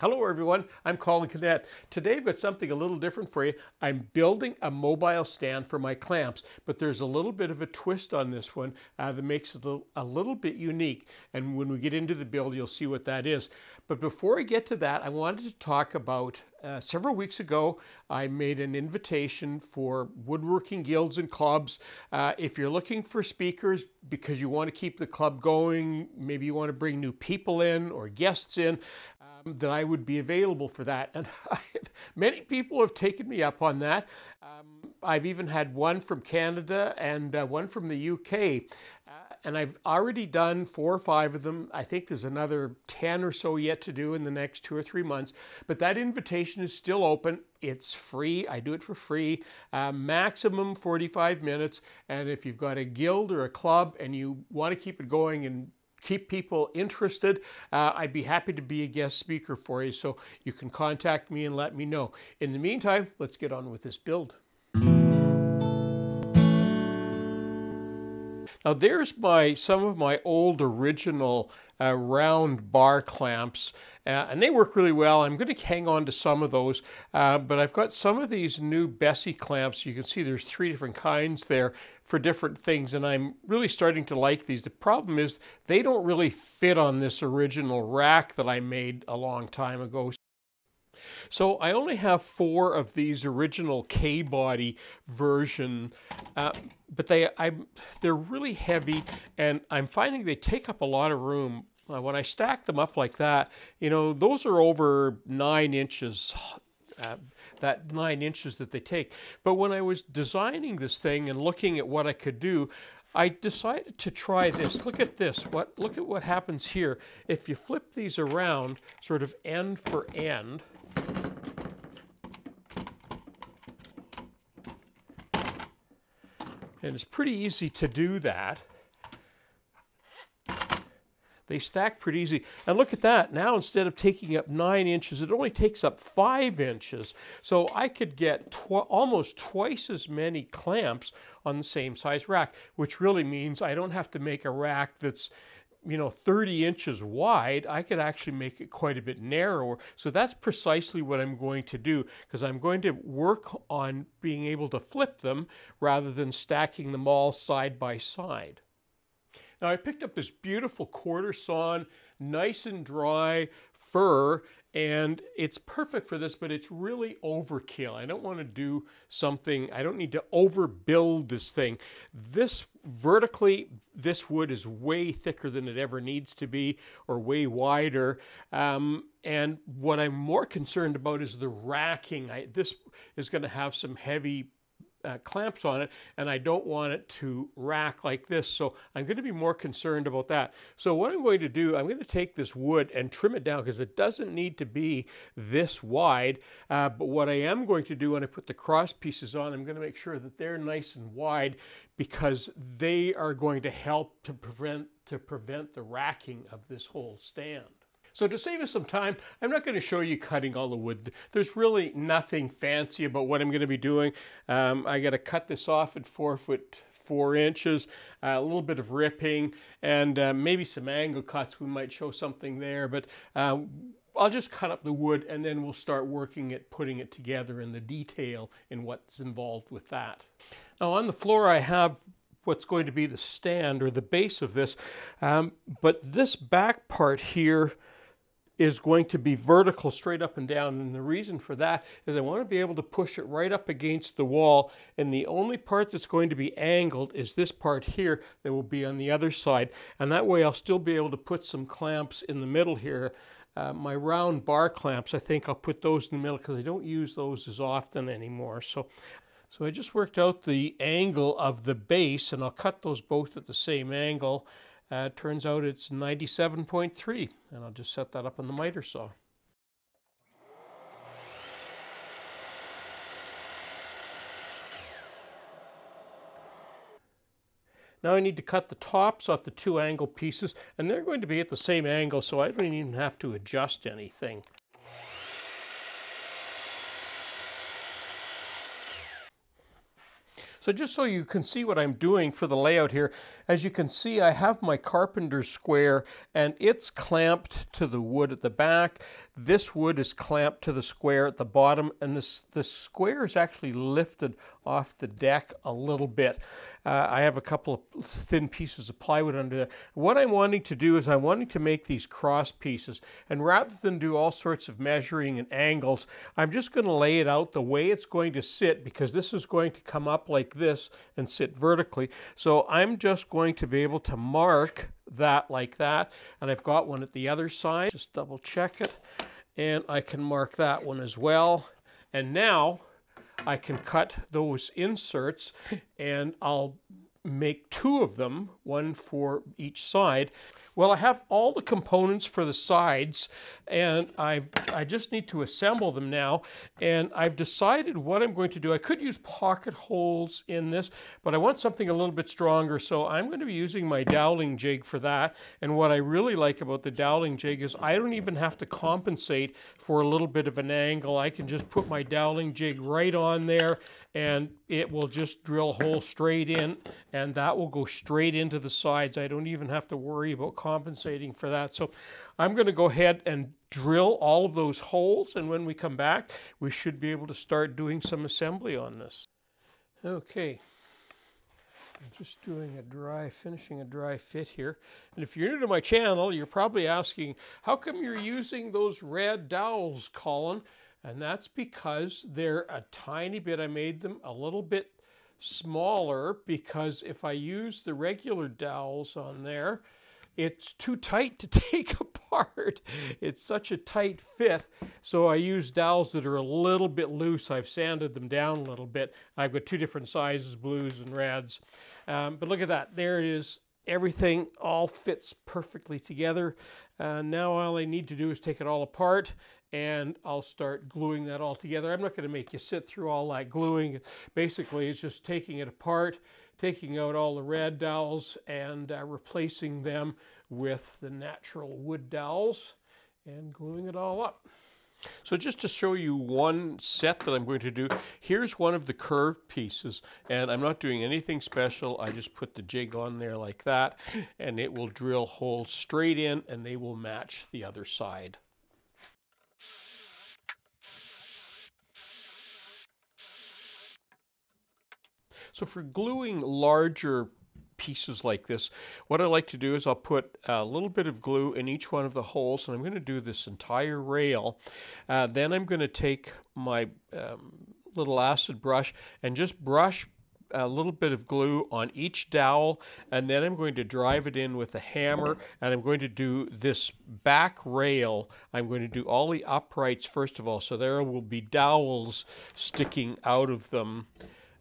Hello everyone, I'm Colin Knecht. Today I've got something a little different for you. I'm building a mobile stand for my clamps, but there's a little bit of a twist on this one uh, that makes it a little, bit unique. And when we get into the build, you'll see what that is. But before I get to that, I wanted to talk about uh, several weeks ago, I made an invitation for woodworking guilds and clubs. Uh, if you're looking for speakers because you want to keep the club going, maybe you want to bring new people in or guests in, that I would be available for that. And many people have taken me up on that. Um, I've even had one from Canada and uh, one from the UK. Uh, and I've already done four or five of them. I think there's another 10 or so yet to do in the next two or three months. But that invitation is still open. It's free. I do it for free, uh, maximum 45 minutes. And if you've got a guild or a club and you want to keep it going and keep people interested, uh, I'd be happy to be a guest speaker for you. So you can contact me and let me know. In the meantime, let's get on with this build. Now there's my some of my old original uh, round bar clamps uh, and they work really well. I'm going to hang on to some of those uh, but I've got some of these new Bessey clamps. You can see there's three different kinds there for different things and I'm really starting to like these. The problem is they don't really fit on this original rack that I made a long time ago. So I only have four of these original K-body version, uh, but they I'm, they're really heavy, and I'm finding they take up a lot of room. Uh, when I stack them up like that, you know, those are over nine inches uh, that nine inches that they take. But when I was designing this thing and looking at what I could do, I decided to try this. Look at this. What look at what happens here. If you flip these around, sort of end for end, and it's pretty easy to do that. They stack pretty easy. And look at that. Now, instead of taking up nine inches, it only takes up five inches. So I could get tw almost twice as many clamps on the same size rack, which really means I don't have to make a rack that's you know 30 inches wide I could actually make it quite a bit narrower. So that's precisely what I'm going to do because I'm going to work on being able to flip them rather than stacking them all side by side. Now I picked up this beautiful quarter sawn, nice and dry fir, and it's perfect for this, but it's really overkill. I don't want to do something, I don't need to overbuild this thing. This vertically, this wood is way thicker than it ever needs to be or way wider. Um, and what I'm more concerned about is the racking. I, this is going to have some heavy uh, clamps on it and I don't want it to rack like this. So I'm going to be more concerned about that. So what I'm going to do, I'm going to take this wood and trim it down because it doesn't need to be this wide. Uh, but what I am going to do when I put the cross pieces on, I'm going to make sure that they're nice and wide because they are going to help to prevent to prevent the racking of this whole stand. So to save us some time, I'm not going to show you cutting all the wood. There's really nothing fancy about what I'm going to be doing. Um, I got to cut this off at four foot four inches, uh, a little bit of ripping, and uh, maybe some angle cuts. We might show something there, but uh, I'll just cut up the wood and then we'll start working at putting it together in the detail in what's involved with that. Now on the floor I have what's going to be the stand or the base of this, um, but this back part here is going to be vertical straight up and down. And the reason for that is I want to be able to push it right up against the wall. And the only part that's going to be angled is this part here that will be on the other side. And that way I'll still be able to put some clamps in the middle here. Uh, my round bar clamps, I think I'll put those in the middle because I don't use those as often anymore. So, so I just worked out the angle of the base and I'll cut those both at the same angle. Uh, turns out it's 97.3, and I'll just set that up on the miter saw. Now I need to cut the tops off the two angle pieces, and they're going to be at the same angle, so I don't even have to adjust anything. So just so you can see what I'm doing for the layout here, as you can see, I have my carpenter square and it's clamped to the wood at the back. This wood is clamped to the square at the bottom and this, the square is actually lifted off the deck a little bit. Uh, I have a couple of thin pieces of plywood under there. What I'm wanting to do is I'm wanting to make these cross pieces and rather than do all sorts of measuring and angles, I'm just going to lay it out the way it's going to sit because this is going to come up like this and sit vertically. So I'm just going to be able to mark that like that. And I've got one at the other side. Just double check it. And I can mark that one as well. And now I can cut those inserts and I'll make two of them, one for each side. Well, I have all the components for the sides and I, I just need to assemble them now. And I've decided what I'm going to do. I could use pocket holes in this, but I want something a little bit stronger. So I'm going to be using my doweling jig for that. And what I really like about the doweling jig is I don't even have to compensate for a little bit of an angle. I can just put my doweling jig right on there and it will just drill a hole straight in and that will go straight into the sides. I don't even have to worry about compensating for that. So I'm going to go ahead and drill all of those holes and when we come back we should be able to start doing some assembly on this. Okay. I'm just doing a dry, finishing a dry fit here. And if you're new to my channel, you're probably asking, how come you're using those red dowels, Colin? And that's because they're a tiny bit, I made them a little bit smaller because if I use the regular dowels on there, it's too tight to take apart. It's such a tight fit. So I use dowels that are a little bit loose. I've sanded them down a little bit. I've got two different sizes, blues and reds. Um, but look at that. There it is. Everything all fits perfectly together. Uh, now all I need to do is take it all apart and I'll start gluing that all together. I'm not going to make you sit through all that gluing. Basically, it's just taking it apart, taking out all the red dowels and uh, replacing them with the natural wood dowels and gluing it all up. So just to show you one set that I'm going to do, here's one of the curved pieces, and I'm not doing anything special. I just put the jig on there like that, and it will drill holes straight in, and they will match the other side. So for gluing larger pieces like this, what I like to do is I'll put a little bit of glue in each one of the holes, and I'm going to do this entire rail. Uh, then I'm going to take my um, little acid brush and just brush a little bit of glue on each dowel and then I'm going to drive it in with a hammer and I'm going to do this back rail I'm going to do all the uprights first of all so there will be dowels sticking out of them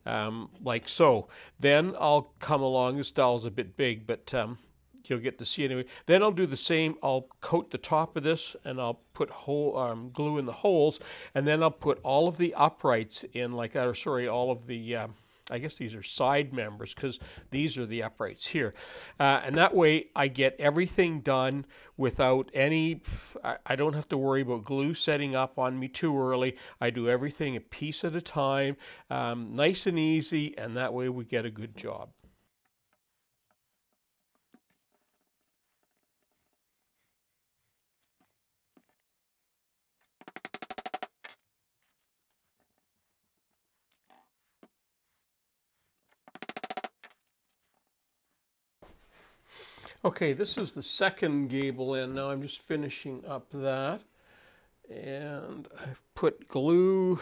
um, like so. Then I'll come along, this is a bit big, but um, you'll get to see anyway. Then I'll do the same, I'll coat the top of this and I'll put hole, um, glue in the holes and then I'll put all of the uprights in like or sorry, all of the, uh, I guess these are side members because these are the uprights here. Uh, and that way I get everything done without any, I, don't have to worry about glue setting up on me too early. I do everything a piece at a time, um, nice and easy, and that way we get a good job. Okay, this is the second gable end. Now I'm just finishing up that. And I've put glue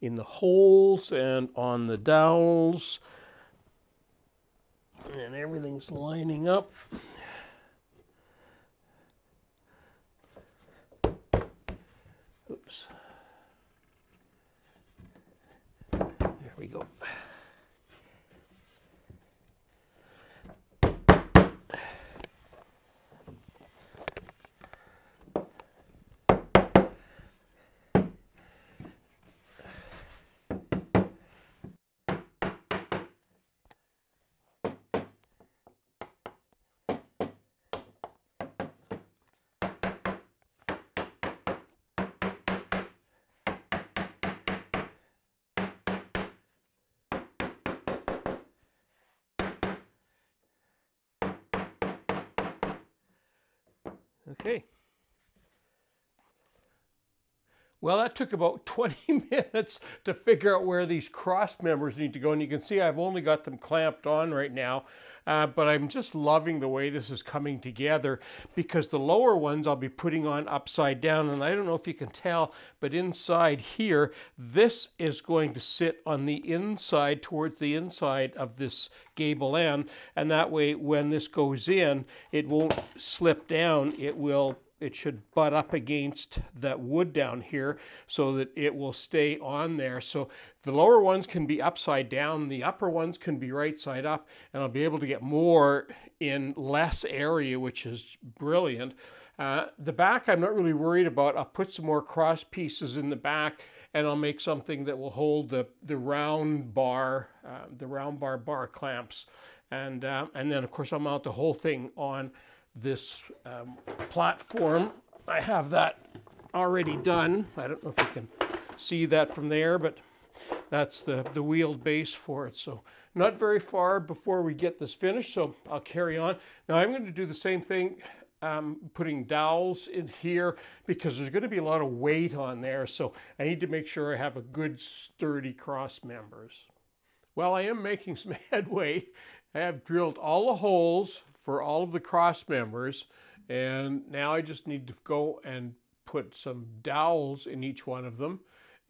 in the holes and on the dowels. And everything's lining up. Okay. Well, that took about 20 minutes to figure out where these cross members need to go. And you can see I've only got them clamped on right now, uh, but I'm just loving the way this is coming together because the lower ones I'll be putting on upside down. And I don't know if you can tell, but inside here, this is going to sit on the inside towards the inside of this gable end. And that way, when this goes in, it won't slip down. It will it should butt up against that wood down here so that it will stay on there. So the lower ones can be upside down, the upper ones can be right side up, and I'll be able to get more in less area, which is brilliant. Uh, the back I'm not really worried about. I'll put some more cross pieces in the back and I'll make something that will hold the, the round bar, uh, the round bar bar clamps. And, uh, and then of course I'll mount the whole thing on this um, platform. I have that already done. I don't know if you can see that from there, but that's the, the wheeled base for it. So not very far before we get this finished, so I'll carry on. Now I'm going to do the same thing, um, putting dowels in here because there's going to be a lot of weight on there, so I need to make sure I have a good sturdy cross members. Well, I am making some headway. I have drilled all the holes for all of the cross members. And now I just need to go and put some dowels in each one of them.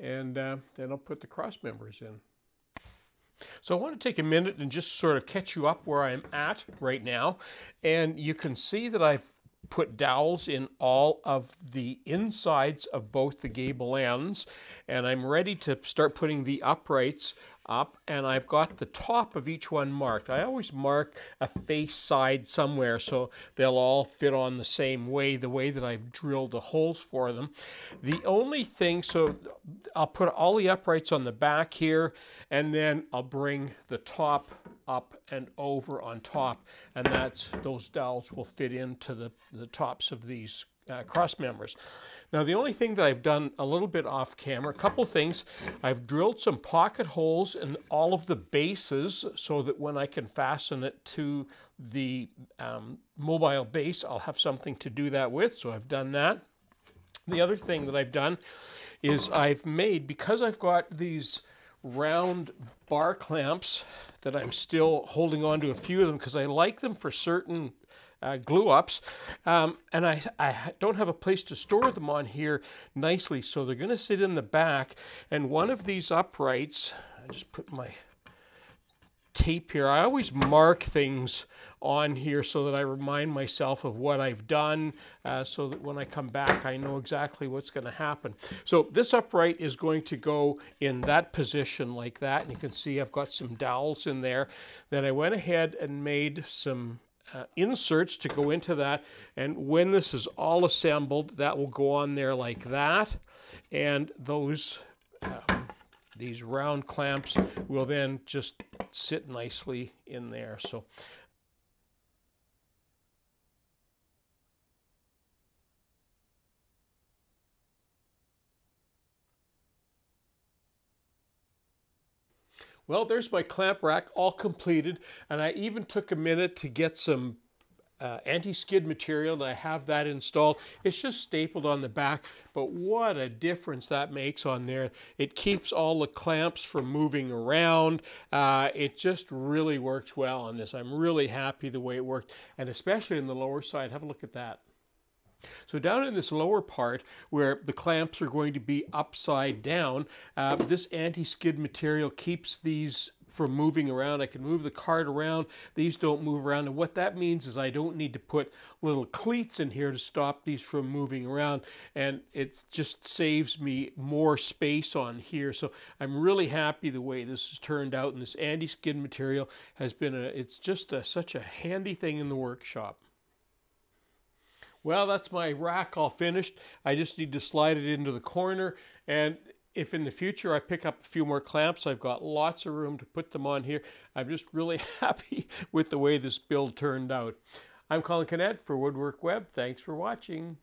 And uh, then I'll put the cross members in. So I want to take a minute and just sort of catch you up where I'm at right now. And you can see that I've put dowels in all of the insides of both the gable ends and I'm ready to start putting the uprights up and I've got the top of each one marked. I always mark a face side somewhere so they'll all fit on the same way, the way that I've drilled the holes for them. The only thing, so I'll put all the uprights on the back here and then I'll bring the top up and over on top and that's those dowels will fit into the, the tops of these uh, cross members. Now the only thing that I've done a little bit off camera, a couple things, I've drilled some pocket holes in all of the bases so that when I can fasten it to the um, mobile base, I'll have something to do that with, so I've done that. The other thing that I've done is I've made, because I've got these round bar clamps that I'm still holding on to a few of them because I like them for certain uh, glue ups. Um, and I, I don't have a place to store them on here nicely, so they're going to sit in the back. And one of these uprights, I just put my tape here. I always mark things on here so that I remind myself of what I've done uh, so that when I come back I know exactly what's going to happen. So this upright is going to go in that position like that and you can see I've got some dowels in there. Then I went ahead and made some uh, inserts to go into that and when this is all assembled that will go on there like that and those um, these round clamps will then just sit nicely in there so Well, there's my clamp rack all completed, and I even took a minute to get some uh, anti-skid material and I have that installed. It's just stapled on the back, but what a difference that makes on there. It keeps all the clamps from moving around. Uh, it just really works well on this. I'm really happy the way it worked, and especially in the lower side. Have a look at that. So down in this lower part where the clamps are going to be upside down, uh, this anti-skid material keeps these from moving around. I can move the cart around. These don't move around. And what that means is I don't need to put little cleats in here to stop these from moving around. And it just saves me more space on here. So I'm really happy the way this has turned out. And this anti-skid material has been a, it's just a, such a handy thing in the workshop. Well, that's my rack all finished. I just need to slide it into the corner. And if in the future I pick up a few more clamps, I've got lots of room to put them on here. I'm just really happy with the way this build turned out. I'm Colin Knecht for Woodwork Web. Thanks for watching.